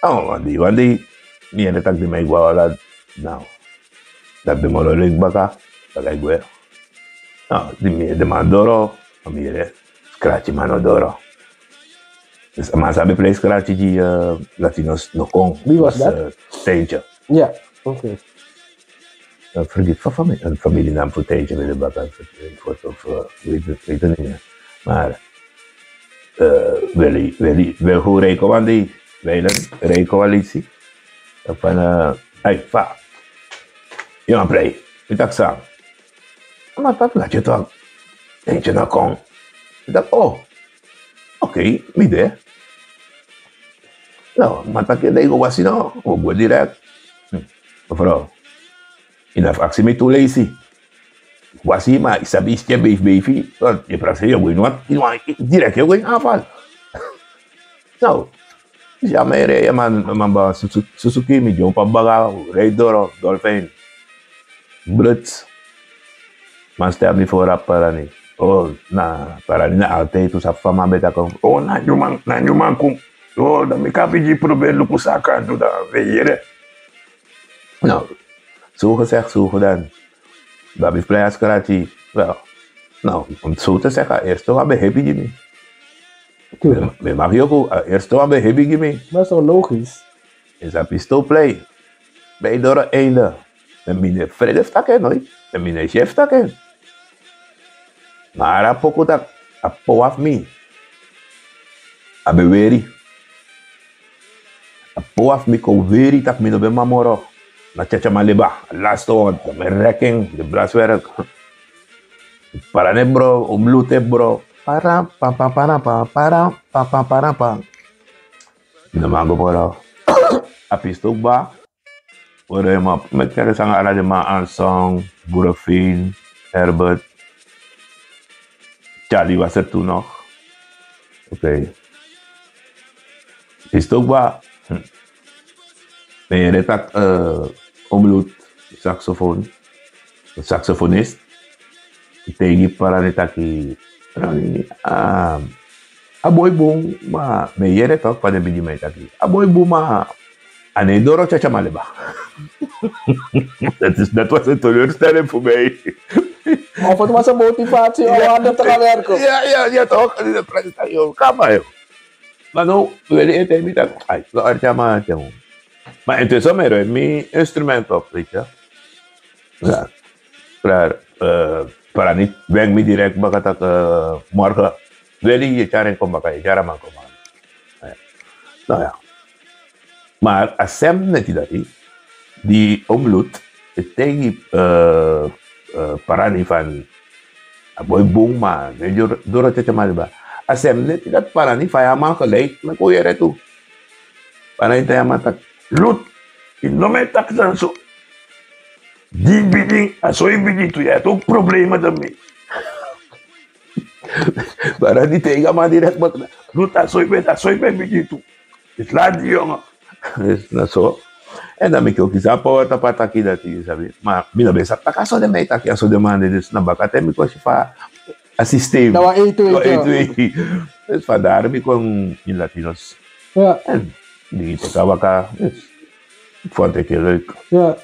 Oh, want die, want die, niet dat ik mij wou dat, nou, dat ben maar leuk baka, dat ik wel. Nou, die meer de man doro, a meer, scratchy man doro. Dus maar play scratchy die uh, Latinos no kon. Wie was dat? Uh, Teentje. Ja, oké. Vergeet van familie, een familienaam voor Teentje met de baka, voor of uh, weet, weet het niet meer. Maar, uh, wil wil die, wil een rekencoalitie? Van, uh, hey, va, je gaan play, ik dacht zo. Maar dat laat je toch, Teentje nou kon. Ik dacht, oh, oké, midden. Nou, maar dat je denkt, was je nou, ook goed direct. Hm. Mevrouw, in de actie met toelazy. Was hij maar, sabi je beef beefy, want je praat je want direct heel goed aanval. Nou, Ya me re ya man mamba Suzuki mi jo pa ba Raider dolphin. Blitz Man stay me for up para ni Oh na parani na ate tu sa fama beta ko Oh na nyuman na nyuman kum. Oh da mi kapi ji be lu kusaka du da veyere. Nou, zo gezegd, zo gedaan. Dat is karati Well, No, om het zo te esto eerst toch heb je. Tuurlijk. Je ook, eh, eerst wat bij Jimmy. Dat is wel logisch. Is dat pistool play. Bij door het einde. En mijn vrede stakken nooit. En mijn chef stakken. Maar a poco tak, a po af me. A beweri. A po af me ko veri tak mi no be mamoro. Na chacha maleba, last one, mijn rekking, de blaswerk. Para ne bro, omlute bro. para pa pa para pa para pa pa para pa namago ba ore ma metere sang ala de ma an song, Burafin, Herbert, Charlie was er toen nog. oke Okay. Is het ook waar? Hm. Ben je dat uh, para netaki A boi aboibu ma me ia ka kwa de bidi mai taki aboibu A ane doro cha cha maleba. That is that was it to your stare for me. O foto massa motivação ao lado eu ia ya ya to de presta yo. Kama yo. Mas não ele é tem muita ai só archa ma tem mas então só mero é mi instrumento feita já Pra. uh, parani bank mi direct baka tak eh, marka veli ye charen ko baka ye jara man ko ma nou ja asem neti dati di omlut tegi eh, eh, parani fan boy bung ma ne dora te chamal ba. Asem neti dat parani fa ya man gelijk me ko yere tu. Parani ta ya ma tak lut in nome tak dan so Die bidding, als zo je bidding toe, je hebt ook problemen daarmee. Parani tegen hem man direct, maar lut, als zo bent, als zo bidding toe. Dus laat die jongen. Dus dat zo. En dan ben ik ook eens aan power dat je sabi. Maar mina ben taka so de mij taki so de man dus na baka te mi ko si fa a systeem. Dat was 1 2 No, eh, twee. Dus vandaar heb ik gewoon in Latinos. Ja, En die te kawaka. Dus ik vond het heel leuk. ja.